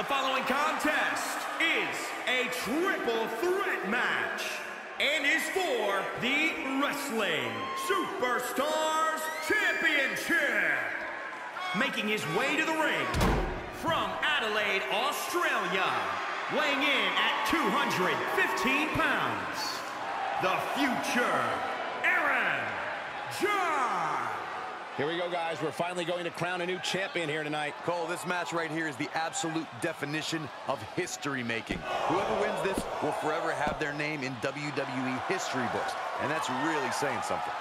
The following contest is a triple threat match and is for the Wrestling Superstars Championship. Making his way to the ring from Adelaide, Australia, weighing in at 215 pounds, the future Aaron John. Here we go, guys. We're finally going to crown a new champion here tonight. Cole, this match right here is the absolute definition of history making. Whoever wins this will forever have their name in WWE history books, and that's really saying something.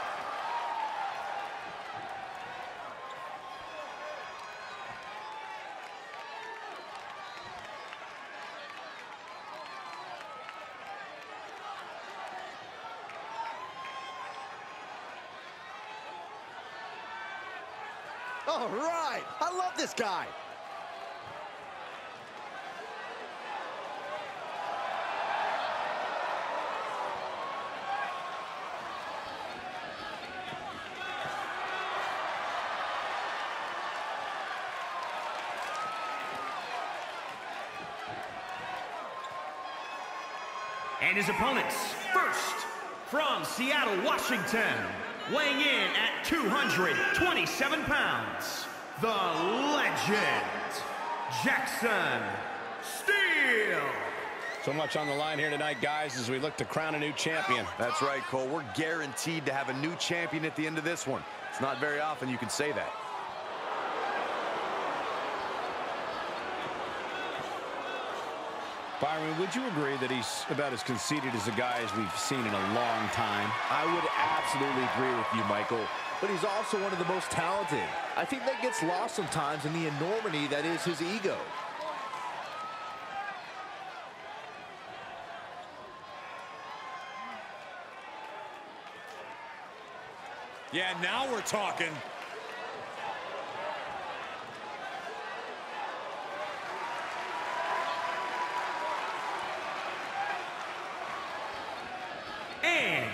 All right. I love this guy. And his opponents, first, from Seattle, Washington, weighing in at 227 pounds, the legend, Jackson Steele. So much on the line here tonight, guys, as we look to crown a new champion. That's right, Cole. We're guaranteed to have a new champion at the end of this one. It's not very often you can say that. Byron, would you agree that he's about as conceited as a guy as we've seen in a long time? I would absolutely agree with you, Michael. But he's also one of the most talented. I think that gets lost sometimes in the enormity that is his ego. Yeah, now we're talking. And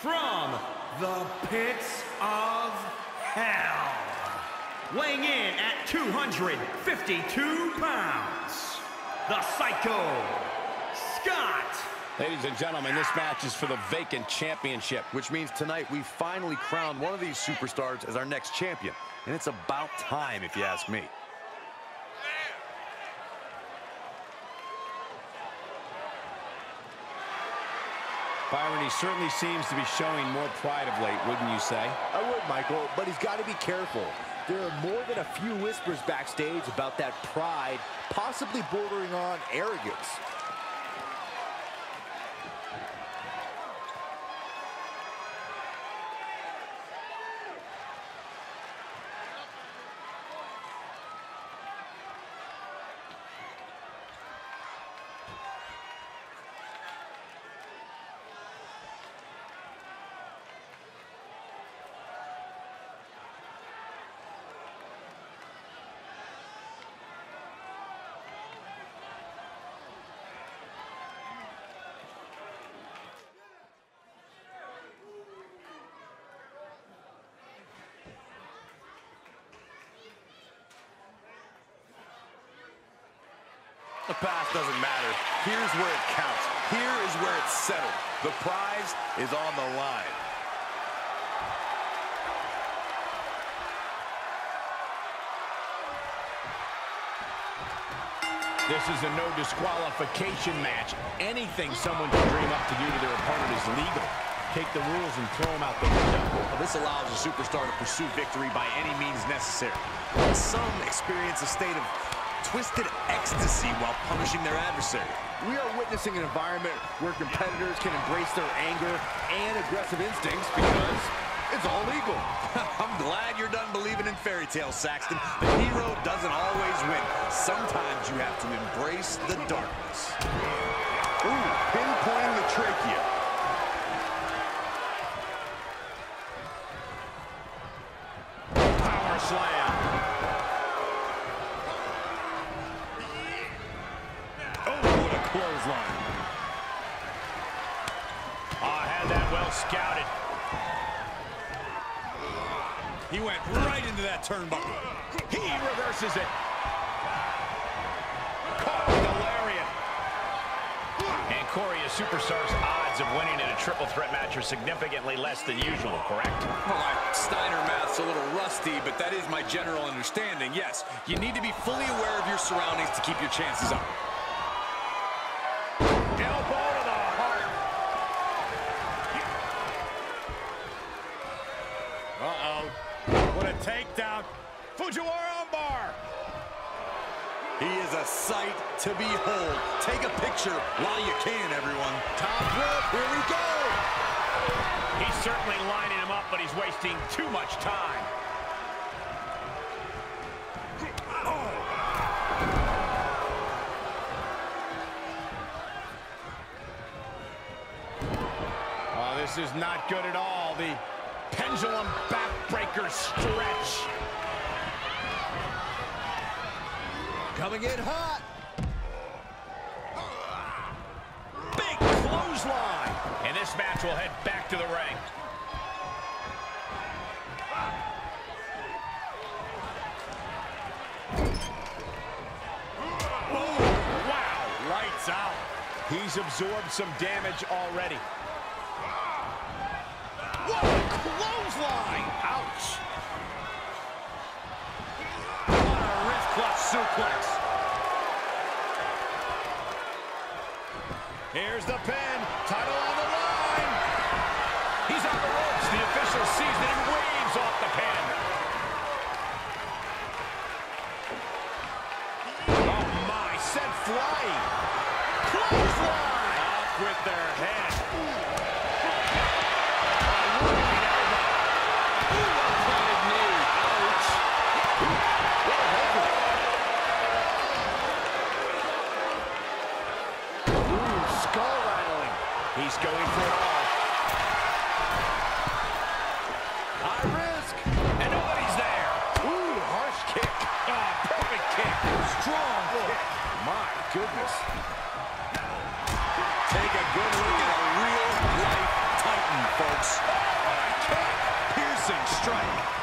from the pits of hell, weighing in at 252 pounds, the Psycho, Scott Ladies and gentlemen, this match is for the vacant championship. Which means tonight we finally crown one of these superstars as our next champion. And it's about time, if you ask me. Byron, he certainly seems to be showing more pride of late, wouldn't you say? I would, Michael, but he's got to be careful. There are more than a few whispers backstage about that pride, possibly bordering on arrogance. The past doesn't matter. Here's where it counts. Here is where it's settled. The prize is on the line. This is a no disqualification match. Anything someone can dream up to do to their opponent is legal. Take the rules and throw them out the window. Well, this allows a superstar to pursue victory by any means necessary. Some experience a state of twisted ecstasy while punishing their adversary. We are witnessing an environment where competitors can embrace their anger and aggressive instincts because it's all legal. I'm glad you're done believing in fairy tales, Saxton. The hero doesn't always win. Sometimes you have to embrace the darkness. Ooh, turnbuckle. He reverses it. And Corey, a superstar's odds of winning in a triple threat match are significantly less than usual, correct? Well, my Steiner math's a little rusty, but that is my general understanding, yes. You need to be fully aware of your surroundings to keep your chances up. Takedown. Fujiwara armbar. He is a sight to behold. Take a picture while you can, everyone. Top rope, here we go. He's certainly lining him up, but he's wasting too much time. Oh, this is not good at all. The pendulum backbreaker stretch. Coming in hot. Big clothesline. And this match will head back to the ring. Wow, lights out. He's absorbed some damage already. What a clothesline! Ouch! What a wrist clutch suplex. Here's the pin. Title on the line. He's on the ropes. The official sees that he waves off the pin. Oh, my. Sent flying. Clothesline. Off with their head. Oh, look at the elbow. Ooh, a planted knee. Ouch. What a headbutt. Ooh, skull rattling. He's going for it all. High risk. And nobody's there. Ooh, harsh kick. Ah, perfect kick. Strong kick. My goodness. Take a good look at a real-life Titan, folks. Piercing strike.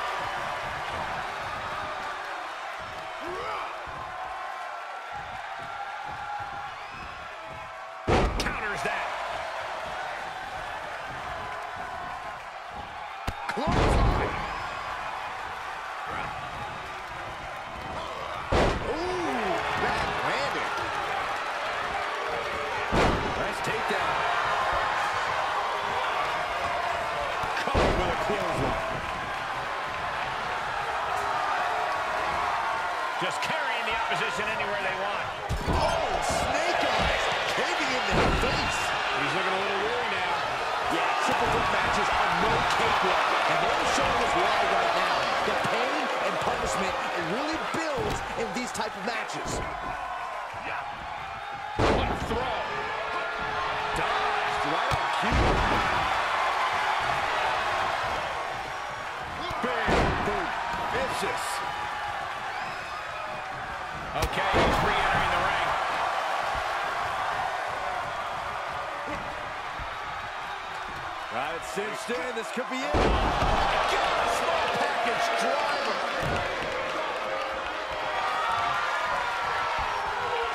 Face. He's looking a little weary now. Yeah, triple threat matches are no cakewalk, and they're showing us why right now. The pain and punishment, really builds in these type of matches. What throw. Dodged right the ring. Right, cinched in. This could be it. Get a small package driver.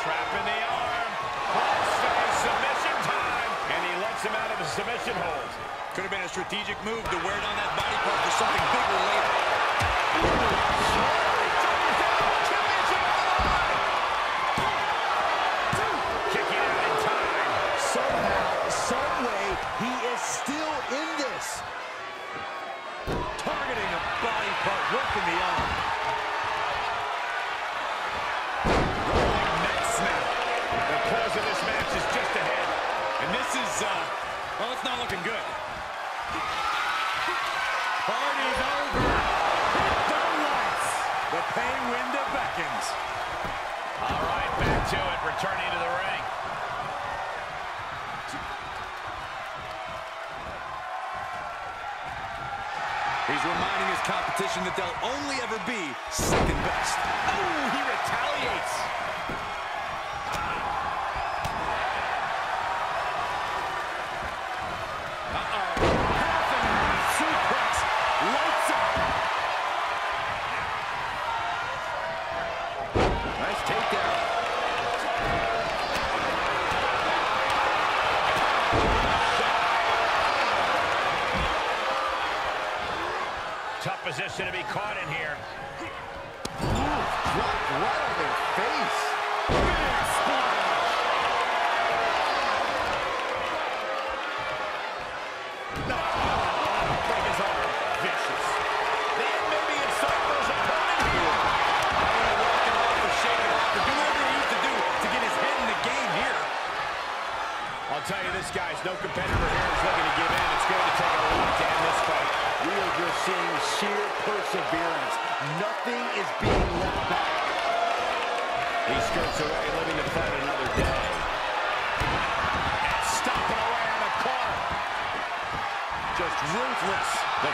Trapping the arm. Crossface submission time. And he lets him out of the submission hold. Could have been a strategic move to wear down that body part for something bigger later out in time. Somehow, some way, he is still in this. Targeting a body part, working the arm. Rolling neck snap. The close of this match is just ahead. And this is, uh, well, it's not looking good. Party's over. Hit the lights. The pay window beckons. All right, back to it, returning to the ring. He's reminding his competition that they'll only ever be second best. Oh, he retaliates. Position to be caught in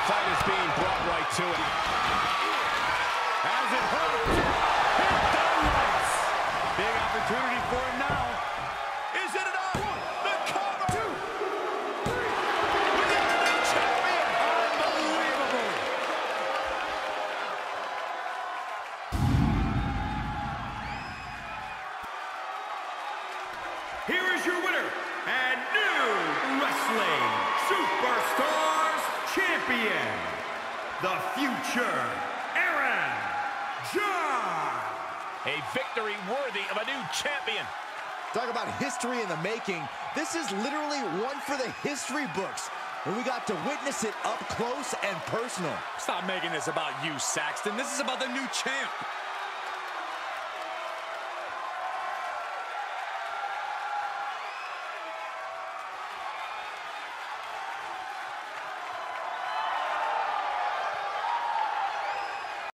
Fight is being brought right to it. As it hurts. Hit the. Big opportunity for him Champion, the future Aaron John. A victory worthy of a new champion. Talk about history in the making. This is literally one for the history books. And we got to witness it up close and personal. Stop making this about you, Saxton. This is about the new champ.